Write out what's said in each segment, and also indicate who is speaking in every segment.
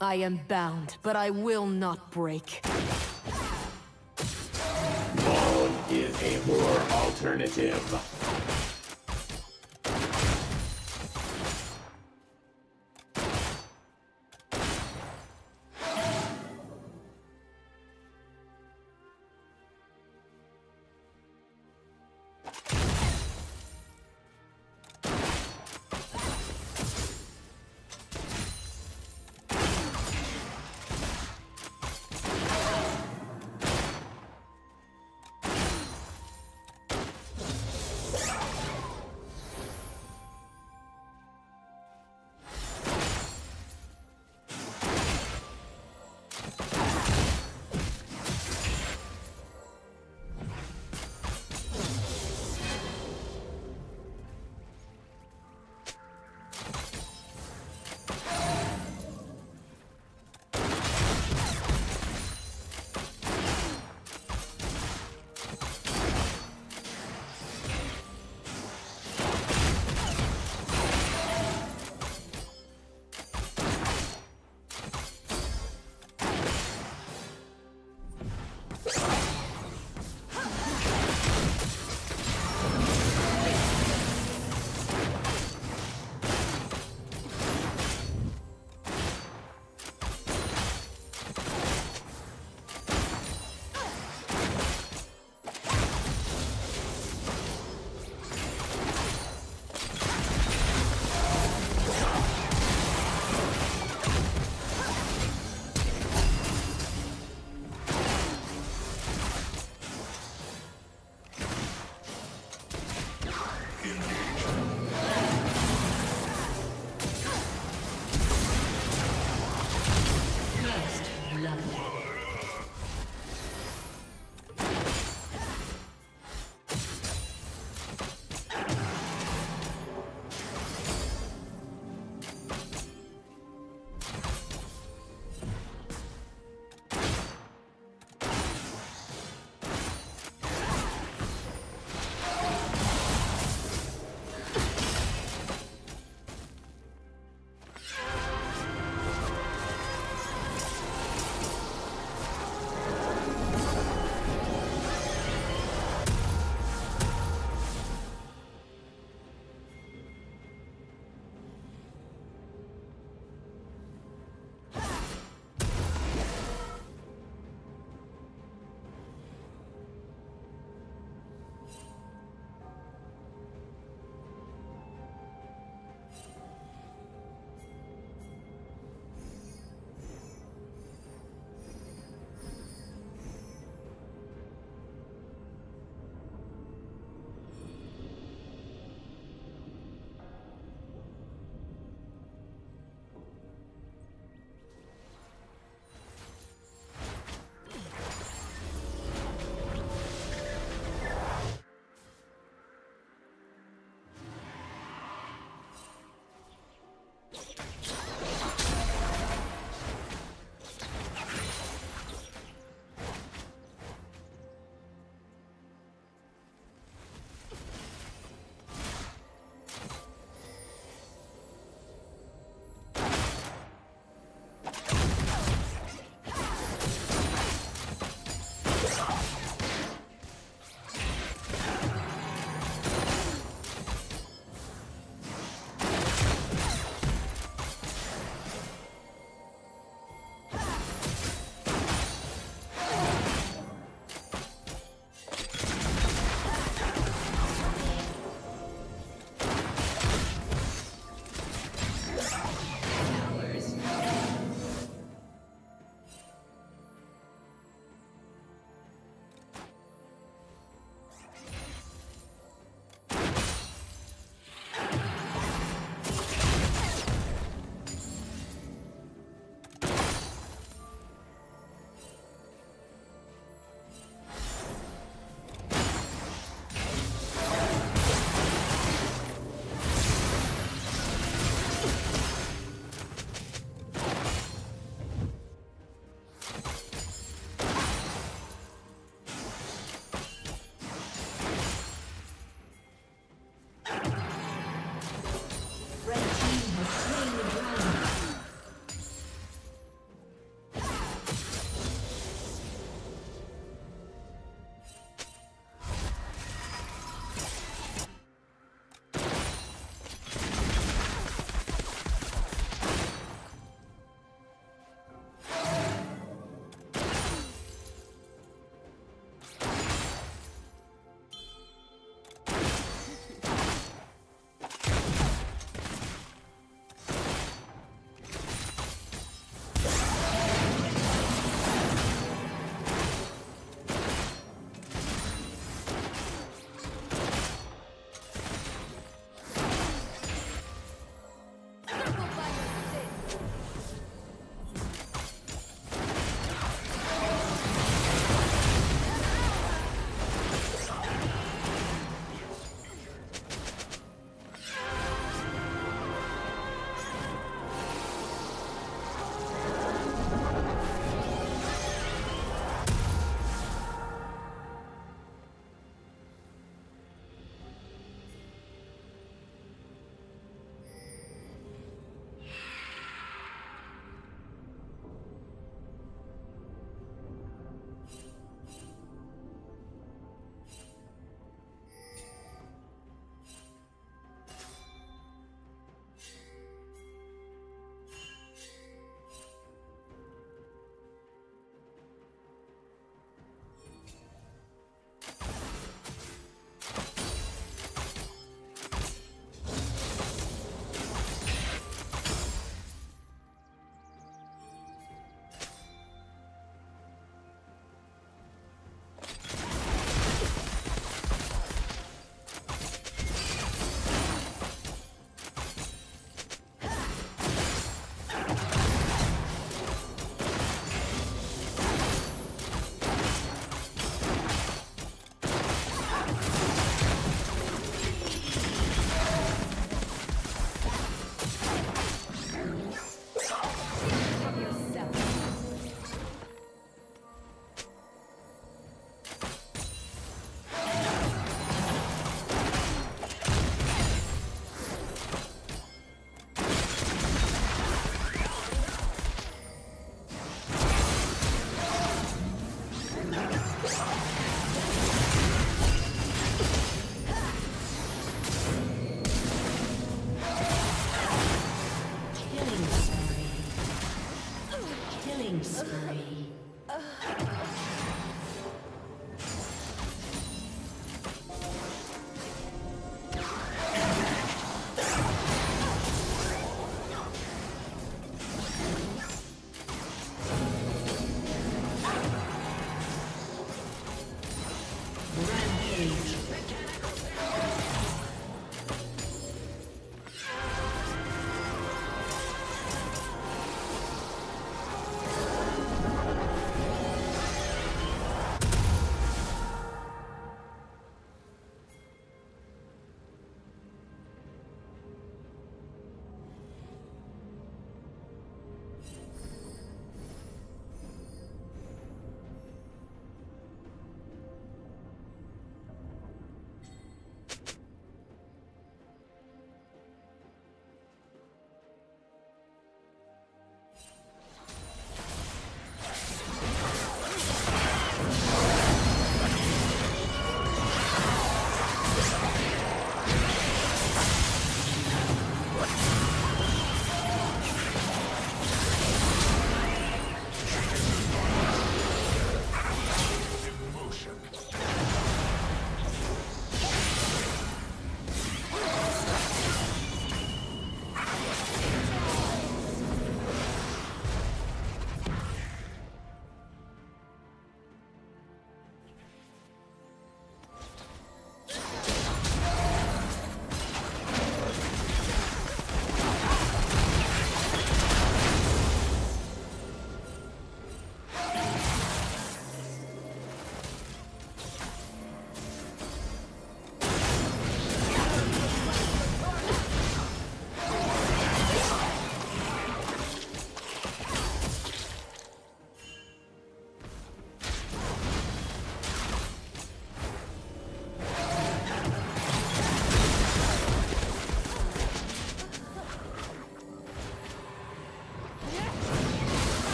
Speaker 1: I am bound, but I will not break.
Speaker 2: Bone is a poor alternative.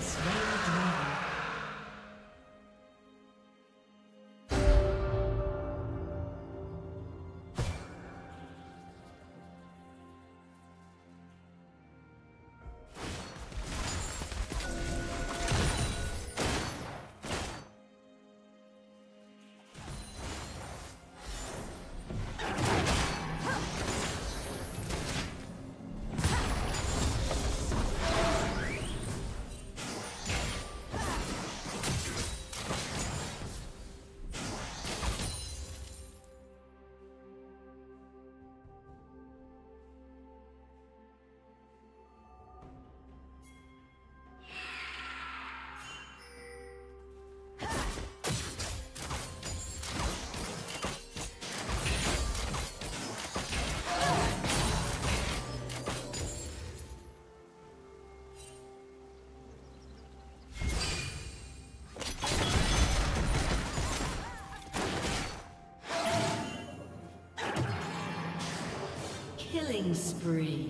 Speaker 1: It's the dragon. Spree.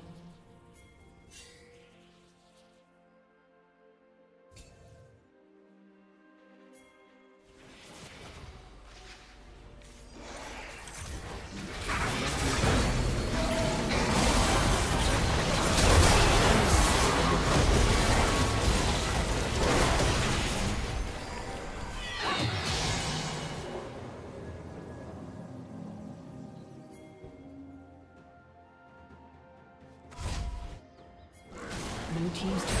Speaker 3: Team's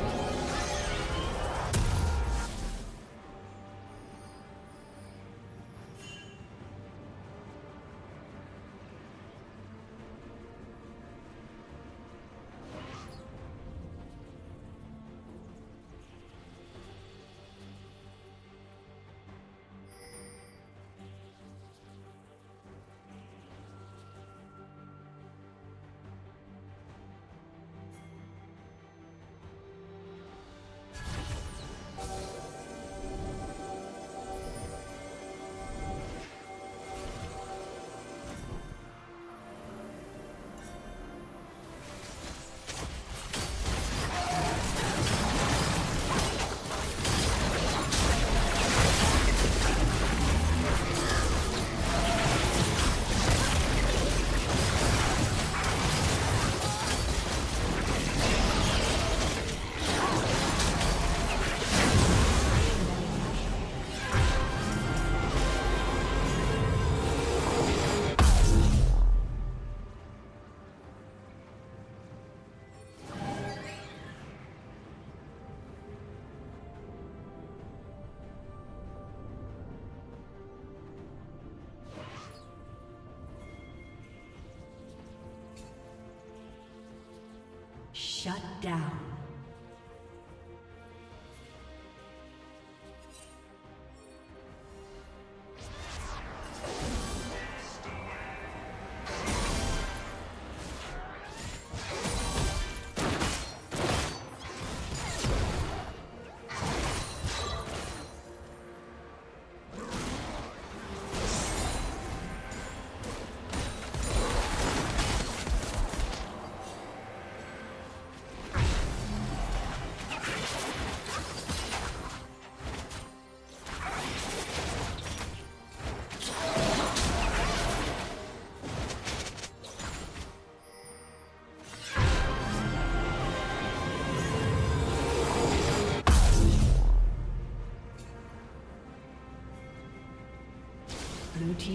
Speaker 1: Shut down.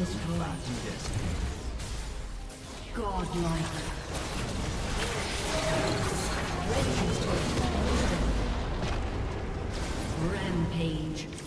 Speaker 1: Destroyed. Godlike. Rampage.